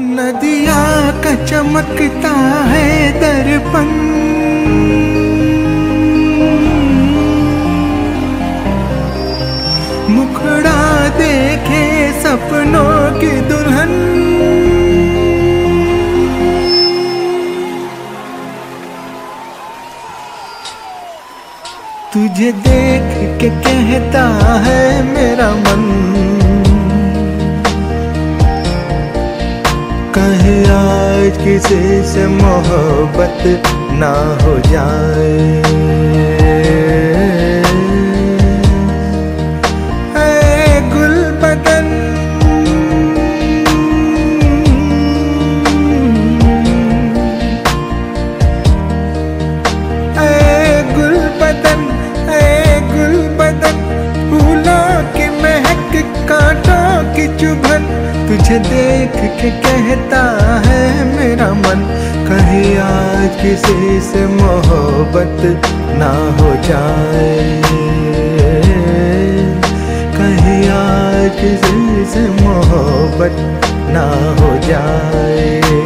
नदिया का चमकता है दर्पण। मुखड़ा देखे सपनों की दुल्हन। तुझे देख के कहता है मेरा मन। किसी से मोहब्बत ना हो जाए। गुल बदन। गुल बदन की महक की चुभन, तुझे देख के कहता मेरा मन कहीं आज किसी से मोहब्बत ना हो जाए। कहीं आज किसी से मोहब्बत ना हो जाए।